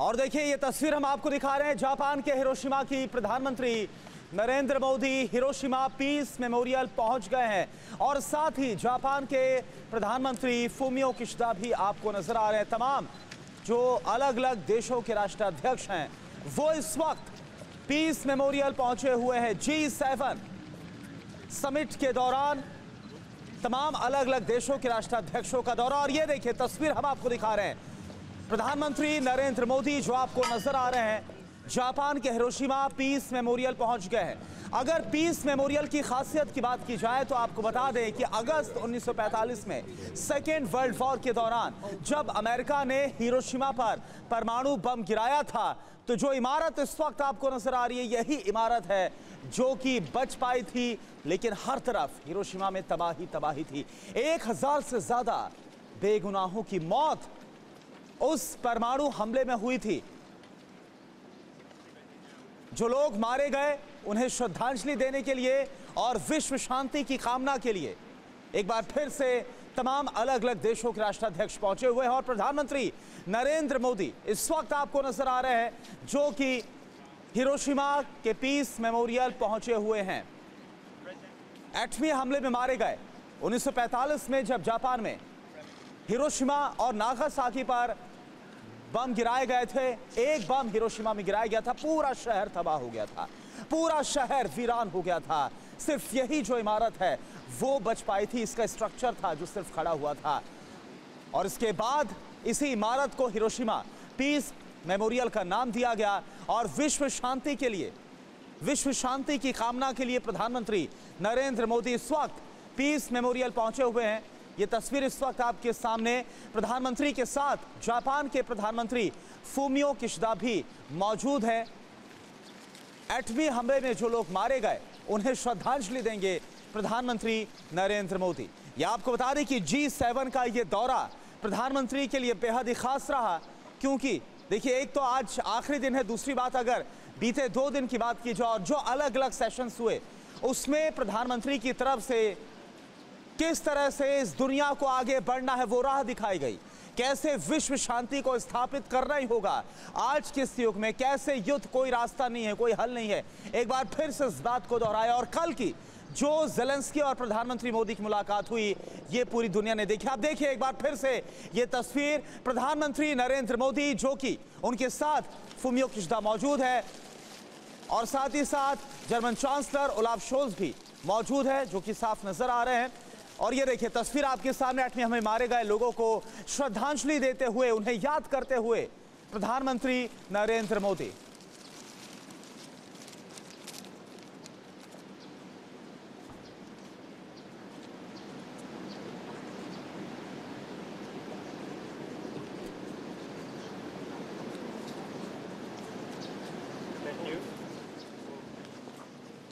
और देखिए, ये तस्वीर हम आपको दिखा रहे हैं जापान के हिरोशिमा की। प्रधानमंत्री Narendra Modi Hiroshima peace memorial पहुँच गए हैं। और साथ ही जापान के प्रधानमंत्री फूमियो किश्दा भी आपको नज़र आ रहे हैं। तमाम जो अलग अलग देशों के राष्ट्राध्यक्ष हैं, वो इस वक्त पीस मेमोरियल पहुँचे हुए हैं। जी सेवन समिट के दौरान, तमाम अलग अलग देशों के राष्ट्राध्यक्षों का दौरा। और ये देखिए, तस्वीर हम आपको दिखा रहे हैं। प्रधानमंत्री नरेंद्र मोदी जो आपको नज़र आ रहे हैं, जापान के हिरोशिमा पीस मेमोरियल पहुँच गए हैं। अगर पीस मेमोरियल की खासियत की बात की जाए तो आपको बता दें कि अगस्त 1945 में सेकेंड वर्ल्ड वॉर के दौरान, जब अमेरिका ने हिरोशिमा पर परमाणु बम गिराया था तो जो इमारत इस वक्त आपको नज़र आ रही है, यही इमारत है जो कि बच पाई थी, लेकिन हर तरफ़ हिरोशिमा में तबाही तबाही थी। एक हज़ार से ज़्यादा बेगुनाहों की मौत उस परमाणु हमले में हुई थी। जो लोग मारे गए, उन्हें श्रद्धांजलि देने के लिए और विश्व शांति की कामना के लिए। एक बार फिर से तमाम अलग अलग देशों के राष्ट्राध्यक्ष पहुँचे हुए हैं और प्रधानमंत्री नरेंद्र मोदी इस वक्त आपको नज़र आ रहे हैं, जो कि हिरोशिमा के पीस मेमोरियल पहुँचे हुए हैं। एटमी हमले में मारे गए। 1945 में जब जापान में हिरोशिमा और नागासाकी पर बम गिराए गए थे। एक बम हिरोशिमा में गिराया गया था। पूरा शहर तबाह हो गया था। पूरा शहर वीरान हो गया था। सिर्फ़ यही जो इमारत है, वो बच पाई थी। इसका स्ट्रक्चर था जो सिर्फ़ खड़ा हुआ था। और इसके बाद इसी इमारत को हिरोशिमा पीस मेमोरियल का नाम दिया गया। और विश्व शांति के लिए, विश्व शांति की कामना के लिए प्रधानमंत्री नरेंद्र मोदी इस वक्त पीस मेमोरियल पहुँचे हुए हैं। ये तस्वीर इस वक्त आपके सामने। प्रधानमंत्री के साथ जापान के प्रधानमंत्री फूमियो किशदा भी मौजूद हैं। एटमी हमले में जो लोग मारे गए, उन्हें श्रद्धांजलि देंगे प्रधानमंत्री नरेंद्र मोदी। ये आपको बता दें कि जी सेवन का ये दौरा प्रधानमंत्री के लिए बेहद ही खास रहा, क्योंकि देखिए, एक तो आज आखिरी दिन है, दूसरी बात अगर बीते दो दिन की बात की जाए और जो अलग अलग सेशंस हुए, उसमें प्रधानमंत्री की तरफ़ से किस तरह से इस दुनिया को आगे बढ़ना है, वो राह दिखाई गई। कैसे विश्व शांति को स्थापित करना ही होगा। आज के इस युग में कैसे युद्ध, कोई रास्ता नहीं है, कोई हल नहीं है। एक बार फिर से इस बात को दोहराया और कल की जो जेलेंस्की और प्रधानमंत्री मोदी की मुलाकात हुई, ये पूरी दुनिया ने देखी। आप देखिए एक बार फिर से ये तस्वीर प्रधानमंत्री नरेंद्र मोदी, जो कि उनके साथ फुमियो किश्दा मौजूद है। और साथ ही साथ जर्मन चांसलर ओलाफ शोल्स भी मौजूद है, जो कि साफ़ नज़र आ रहे हैं। और ये देखिए, तस्वीर आपके सामने आठ में हमें मारे गए लोगों को श्रद्धांजलि देते हुए, उन्हें याद करते हुए प्रधानमंत्री नरेंद्र मोदी।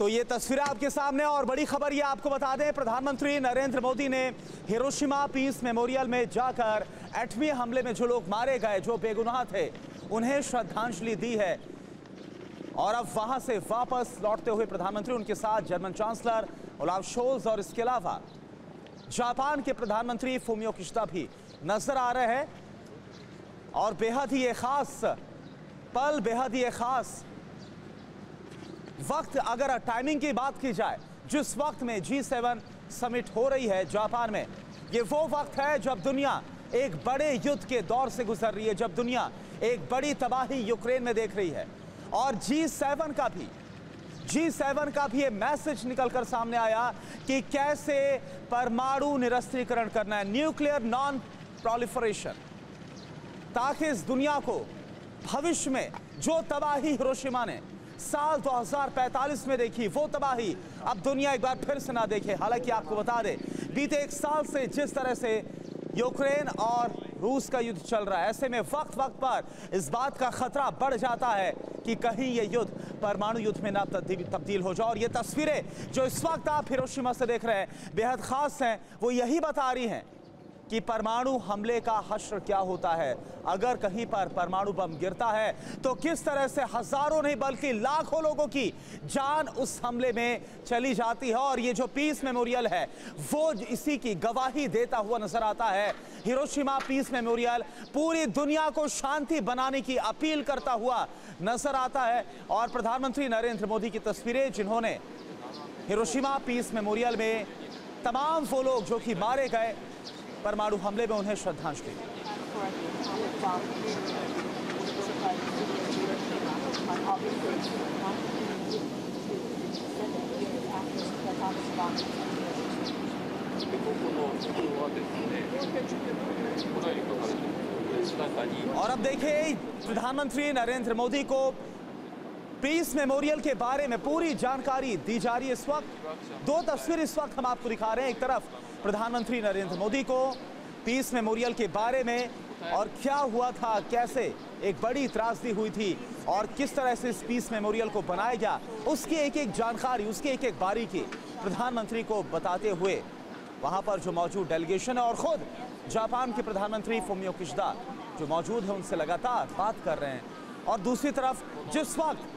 तो ये तस्वीरें आपके सामने और बड़ी खबर ये आपको बता दें, प्रधानमंत्री नरेंद्र मोदी ने हिरोशिमा पीस मेमोरियल में जाकर एटमी हमले में जो लोग मारे गए, जो बेगुनाह थे, उन्हें श्रद्धांजलि दी है। और अब वहाँ से वापस लौटते हुए प्रधानमंत्री, उनके साथ जर्मन चांसलर ओलाव शोल्स और इसके अलावा जापान के प्रधानमंत्री फूमियो किश्ता भी नज़र आ रहे हैं। और बेहद ही ये खास पल, बेहद ही ये खास वक्त अगर टाइमिंग की बात की जाए, जिस वक्त में जी सेवन समिट हो रही है जापान में, ये वो वक्त है जब दुनिया एक बड़े युद्ध के दौर से गुजर रही है, जब दुनिया एक बड़ी तबाही यूक्रेन में देख रही है। और जी सेवन का भी जी सेवन का भी ये मैसेज निकलकर सामने आया कि कैसे परमाणु निरस्त्रीकरण करना है न्यूक्लियर नॉन प्रोलिफरेशन ताकि इस दुनिया को भविष्य में जो तबाही हिरोशिमा ने साल 2045 में देखी, वो तबाही। अब दुनिया एक बार फिर से ना देखे, हालाँकि आपको बता दें, बीते एक साल से जिस तरह से यूक्रेन और रूस का युद्ध चल रहा है, ऐसे में वक्त वक्त पर इस बात का खतरा बढ़ जाता है कि कहीं ये युद्ध, परमाणु युद्ध में ना तब्दील हो जाए। और ये तस्वीरें जो इस वक्त आप हिरोशिमा से देख रहे हैं, बेहद खास हैं, वो यही बता रही हैं कि परमाणु हमले का हश्र क्या होता है? अगर कहीं पर परमाणु बम गिरता है तो किस तरह से हज़ारों नहीं बल्कि लाखों लोगों की जान उस हमले में चली जाती है? और ये जो पीस मेमोरियल है, वो इसी की गवाही देता हुआ नज़र आता है। हिरोशिमा पीस मेमोरियल पूरी दुनिया को शांति बनाने की अपील करता हुआ नज़र आता है। और प्रधानमंत्री नरेंद्र मोदी की तस्वीरें जिन्होंने हिरोशिमा पीस मेमोरियल में तमाम वो लोग जो कि मारे गए परमाणु हमले में उन्हें श्रद्धांजलि। और अब देखिए प्रधानमंत्री नरेंद्र मोदी को पीस मेमोरियल के बारे में पूरी जानकारी दी जा रही है इस वक्त। दो तस्वीर इस वक्त हम आपको दिखा रहे हैं। एक तरफ़ प्रधानमंत्री नरेंद्र मोदी को पीस मेमोरियल के बारे में और क्या हुआ था, कैसे एक बड़ी त्रासदी हुई थी और किस तरह से इस पीस मेमोरियल को बनाया गया, उसकी एक एक जानकारी, उसकी एक एक बारीकी प्रधानमंत्री को बताते हुए वहाँ पर जो मौजूद डेलीगेशन है और खुद जापान के प्रधानमंत्री फोमियो किशदा जो मौजूद है, उनसे लगातार बात कर रहे हैं। और दूसरी तरफ़ जिस वक्त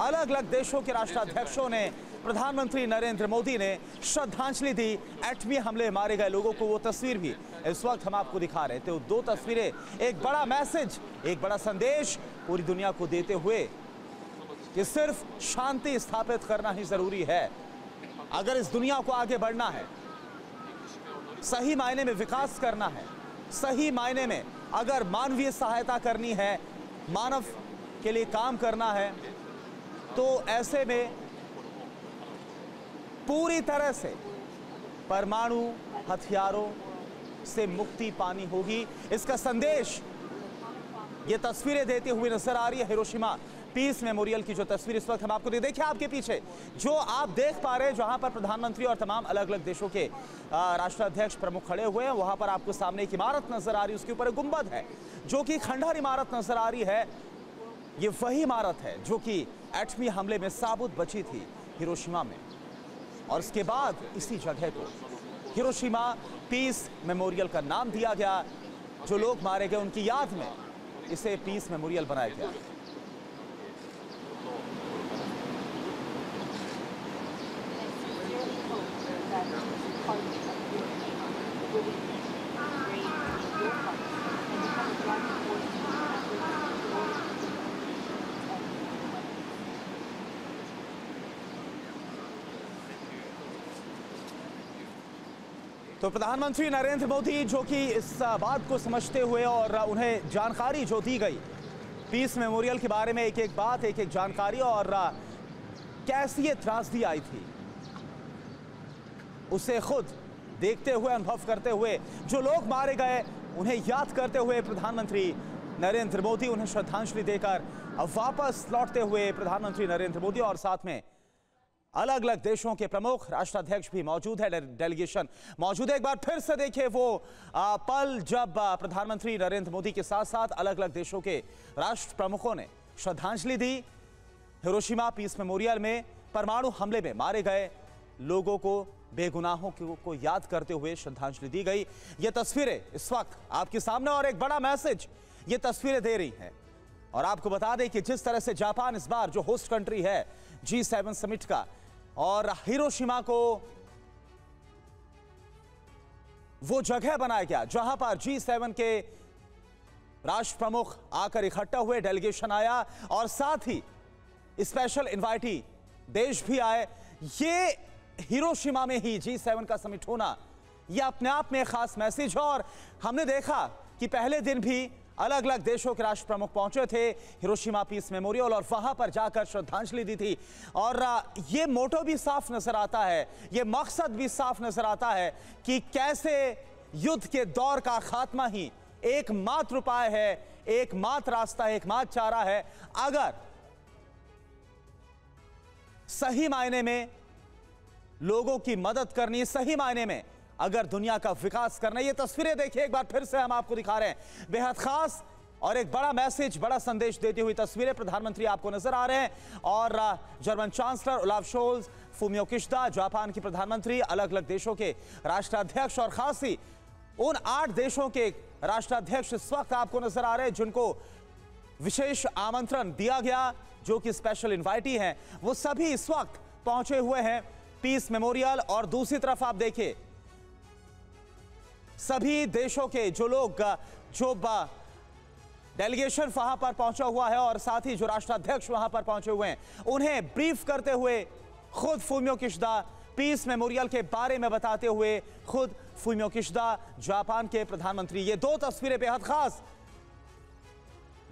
अलग अलग देशों के राष्ट्राध्यक्षों ने प्रधानमंत्री नरेंद्र मोदी ने श्रद्धांजलि दी, एटमी हमले मारे गए लोगों को वो तस्वीर भी इस वक्त हम आपको दिखा रहे थे दो तस्वीरें, एक बड़ा मैसेज, एक बड़ा संदेश पूरी दुनिया को देते हुए कि सिर्फ़ शांति स्थापित करना ही ज़रूरी है। अगर इस दुनिया को आगे बढ़ना है, सही मायने में विकास करना है, सही मायने में अगर मानवीय सहायता करनी है, मानव के लिए काम करना है तो ऐसे में पूरी तरह से परमाणु हथियारों से मुक्ति पानी होगी। इसका संदेश ये तस्वीरें देते हुए नज़र आ रही है हिरोशिमा पीस मेमोरियल की जो तस्वीर इस वक्त हम आपको दे देखिए आपके पीछे, जो आप देख पा रहे हैं, जहाँ पर प्रधानमंत्री और तमाम अलग अलग देशों के राष्ट्राध्यक्ष प्रमुख खड़े हुए हैं, वहाँ पर आपको सामने एक इमारत नज़र आ रही है, उसके ऊपर एक गुंबद है, जो कि खंडहर इमारत नज़र आ रही है। ये वही इमारत है, जो कि एटमी हमले में साबुत बची थी हिरोशिमा में। और इसके बाद इसी जगह को हिरोशिमा पीस मेमोरियल का नाम दिया गया, जो लोग मारे गए उनकी याद में, इसे पीस मेमोरियल बनाया गया। तो प्रधानमंत्री नरेंद्र मोदी, जो कि इस बात को समझते हुए और उन्हें जानकारी जो दी गई, पीस मेमोरियल के बारे में एक एक बात एक एक जानकारी और कैसी ये त्रासदी आई थी? उसे खुद देखते हुए, अनुभव करते हुए, जो लोग मारे गए, उन्हें याद करते हुए प्रधानमंत्री नरेंद्र मोदी उन्हें श्रद्धांजलि देकर वापस लौटते हुए प्रधानमंत्री नरेंद्र मोदी और साथ में अलग अलग देशों के प्रमुख राष्ट्राध्यक्ष भी मौजूद है डेलीगेशन मौजूद है। एक बार फिर से देखिए वो आ, पल जब प्रधानमंत्री नरेंद्र मोदी के साथ साथ अलग अलग देशों के राष्ट्र प्रमुखों ने श्रद्धांजलि दी। हिरोशिमा पीस मेमोरियल में परमाणु हमले में मारे गए लोगों को बेगुनाहों को, को याद करते हुए श्रद्धांजलि दी गई। ये तस्वीरें इस वक्त आपके सामने और एक बड़ा मैसेज ये तस्वीरें दे रही हैं। और आपको बता दें कि जिस तरह से जापान इस बार जो होस्ट कंट्री है जी सेवन समिट का और हिरोशिमा को वो जगह बनाया गया, जहाँ पर जी सेवन के राष्ट्र प्रमुख आकर इकट्ठा हुए डेलीगेशन आया और साथ ही स्पेशल इनवाइटी देश भी आए। ये हिरोशिमा में ही जी सेवन का समिट होना यह अपने आप में खास मैसेज है। और हमने देखा कि पहले दिन भी अलग अलग देशों के राष्ट्र प्रमुख पहुँचे थे, हिरोशिमा पीस मेमोरियल और वहाँ पर जाकर श्रद्धांजलि दी थी। और ये मोटो भी साफ़ नज़र आता है, ये मकसद भी साफ़ नज़र आता है कि कैसे युद्ध के दौर का खात्मा ही एकमात्र उपाय है, एकमात्र रास्ता है एकमात्र चारा है। अगर सही मायने में लोगों की मदद करनी, सही मायने में अगर दुनिया का विकास करना ये तस्वीरें देखिए, एक बार फिर से हम आपको दिखा रहे हैं। बेहद खास और एक बड़ा मैसेज, बड़ा संदेश देती हुई तस्वीरें प्रधानमंत्री आपको नज़र आ रहे हैं। और German chancellor Olaf Scholz, Fumio Kishida, Japan की प्रधानमंत्री अलग अलग देशों के राष्ट्राध्यक्ष और खास ही उन आठ देशों के राष्ट्राध्यक्ष इस वक्त आपको नज़र आ रहे हैं, जिनको विशेष आमंत्रण दिया गया, जो कि स्पेशल इन्वाइटी हैं। वो सभी इस वक्त पहुँचे हुए हैं पीस मेमोरियल और दूसरी तरफ़ आप देखिए सभी देशों के जो लोग, जो डेलीगेशन वहाँ पर पहुँचा हुआ है और साथ ही जो राष्ट्राध्यक्ष वहाँ पर पहुँचे हुए हैं, उन्हें ब्रीफ करते हुए खुद फूमियो किशदा पीस मेमोरियल के बारे में बताते हुए खुद फूमियो किशदा जापान के प्रधानमंत्री। ये दो तस्वीरें बेहद खास,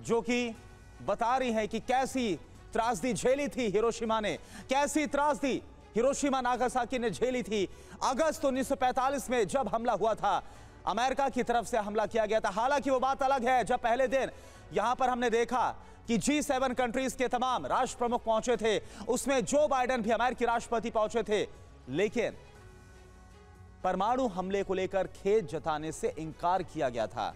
जो कि बता रही हैं कि कैसी त्रासदी झेली थी हिरोशिमा ने, कैसी त्रासदी हिरोशिमा नागासाकी ने झेली थी। अगस्त 1945 में जब हमला हुआ था, अमेरिका की तरफ़ से हमला किया गया था। हालाँकि वो बात अलग है, जब पहले दिन यहाँ पर हमने देखा कि जी सेवन कंट्रीज़ के तमाम राष्ट्र प्रमुख पहुँचे थे, उसमें जो बाइडेन भी अमेरिकी राष्ट्रपति पहुँचे थे। लेकिन परमाणु हमले को लेकर खेद जताने से इंकार किया गया था।